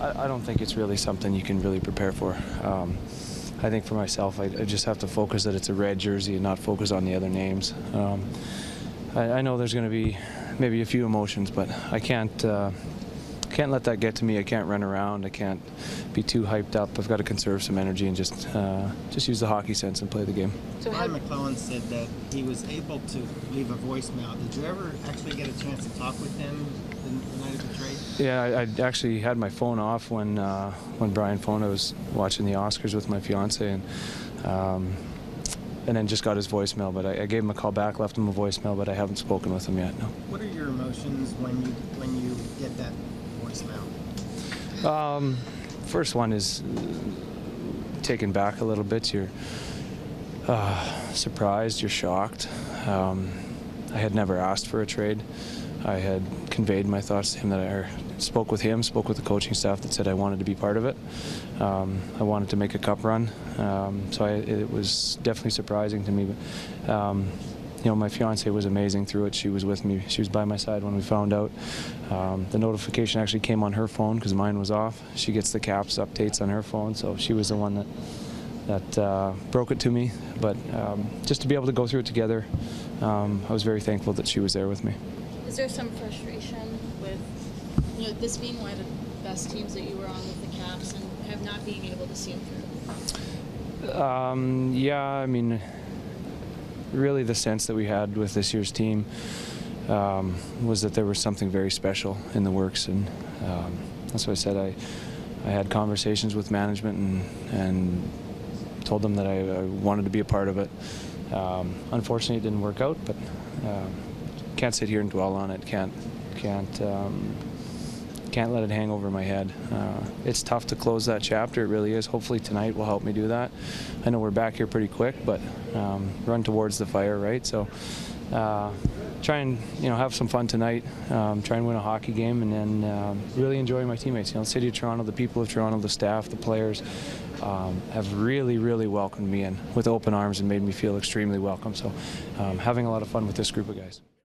I, I don't think it's really something you can really prepare for. Um, I think for myself, I, I just have to focus that it's a red jersey and not focus on the other names. Um, I, I know there's going to be maybe a few emotions, but I can't. Uh, can't let that get to me. I can't run around. I can't be too hyped up. I've got to conserve some energy and just uh, just use the hockey sense and play the game. So Brian MacLellan said that he was able to leave a voicemail. Did you ever actually get a chance to talk with him the, the night of the trade? Yeah, I, I actually had my phone off when uh, when Brian phoned. I was watching the Oscars with my fiance and. Um, and then just got his voicemail, but I, I, gave him a call back, left him a voicemail, but I haven't spoken with him yet. No. What are your emotions when you when you get that voicemail? Um, first one is taken back a little bit. You're uh, surprised. You're shocked. Um, I had never asked for a trade. I had conveyed my thoughts to him that I spoke with him, spoke with the coaching staff that said I wanted to be part of it. Um, I wanted to make a cup run, um, so I, it was definitely surprising to me. But, um, you know, my fiance was amazing through it. She was with me. She was by my side when we found out. Um, the notification actually came on her phone because mine was off. She gets the caps updates on her phone, so she was the one that that uh, broke it to me. But um, just to be able to go through it together, um, I was very thankful that she was there with me. Is there some frustration with you know this being one of the best teams that you were on with the Caps and have not being able to see them through? Um, yeah, I mean, really the sense that we had with this year's team um, was that there was something very special in the works, and um, that's what I said. I I had conversations with management and and told them that I, I wanted to be a part of it. Um, unfortunately, it didn't work out, but can't sit here and dwell on it. Can't can't um, can't let it hang over my head. Uh, it's tough to close that chapter. It really is. Hopefully tonight will help me do that. I know we're back here pretty quick, but um, run towards the fire, right? So. Uh, try and you know have some fun tonight. Um, try and win a hockey game, and then um, really enjoy my teammates. You know, the city of Toronto, the people of Toronto, the staff, the players um, have really, really welcomed me in with open arms and made me feel extremely welcome. So, um, having a lot of fun with this group of guys.